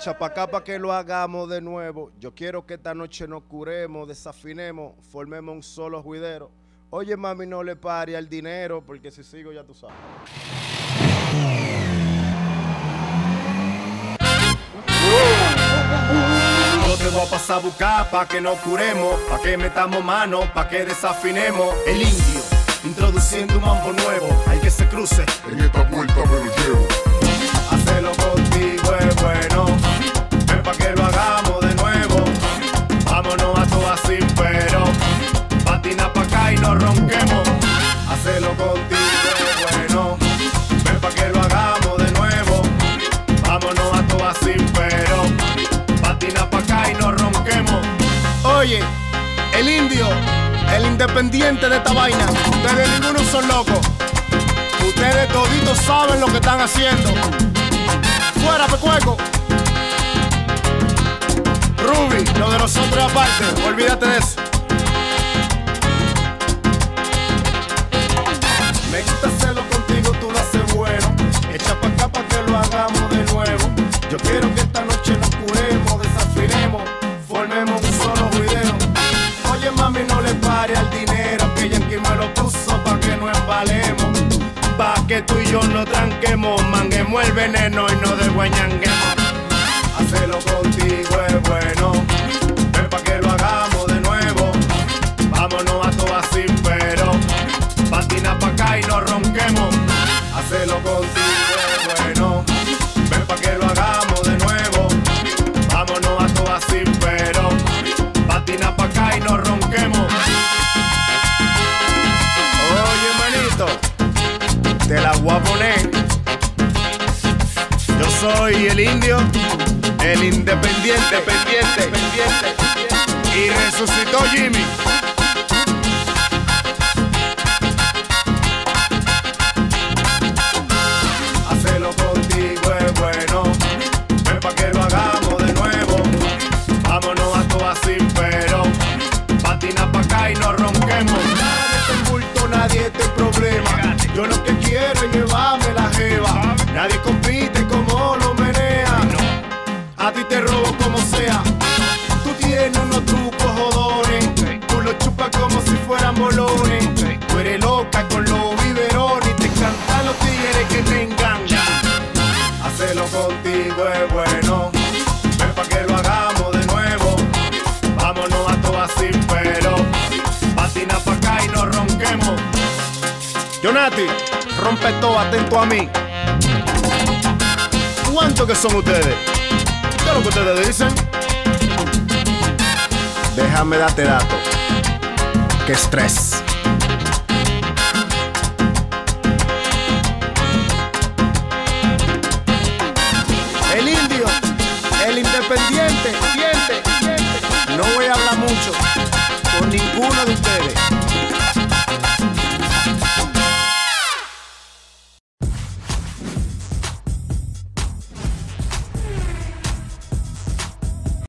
Echa pa' acá para que lo hagamos de nuevo. Yo quiero que esta noche nos curemos, desafinemos, formemos un solo juidero. Oye, mami, no le pare al dinero, porque si sigo ya tú sabes. Yo te voy a pasar a buscar pa' que nos curemos, pa' que metamos mano, pa' que desafinemos. El indio, introduciendo un mambo nuevo, hay que se cruce. En esta vuelta me lo llevo. Oye, el indio, el independiente de esta vaina. Ustedes ninguno son locos. Ustedes toditos saben lo que están haciendo. Fuera, pecueco. Ruby, lo de nosotros aparte. Olvídate de eso. Tú y yo nos tranquemos, manguemos el veneno y no desguañanguemos. Hacerlo contigo es bueno, ven pa' que lo hagamos de nuevo. Vámonos a todas sin pero, patina pa' acá y nos ronquemos. Hacerlo contigo es bueno, ven pa' que lo hagamos de nuevo. Vámonos a todas sin pero, patina pa' acá y nos ronquemos. Soy el indio, el independiente, pendiente, pendiente. Y resucitó Jimmy. Hacerlo contigo es bueno, ven pa' que lo hagamos de nuevo. Vámonos a todas sin pero, patina pa' acá y nos ronquemos. Nadie te bulto, nadie te problema. Yo lo que quiero es ti te robo como sea. Tú tienes unos trucos jodones. Tú lo chupas como si fueran bolones. Tú eres loca con los biberones. Y te cantan los tigres que te engañan. Hacerlo contigo es bueno. Ven pa' que lo hagamos de nuevo. Vámonos a todas sin pero. Patina pa' acá y nos ronquemos. Jonati, rompe todo, atento a mí. ¿Cuántos que son ustedes? ¿Qué es lo que ustedes dicen? Déjame darte dato. Qué estrés. El indio, el independiente, siente, siente. No voy a hablar mucho con ninguno de ustedes.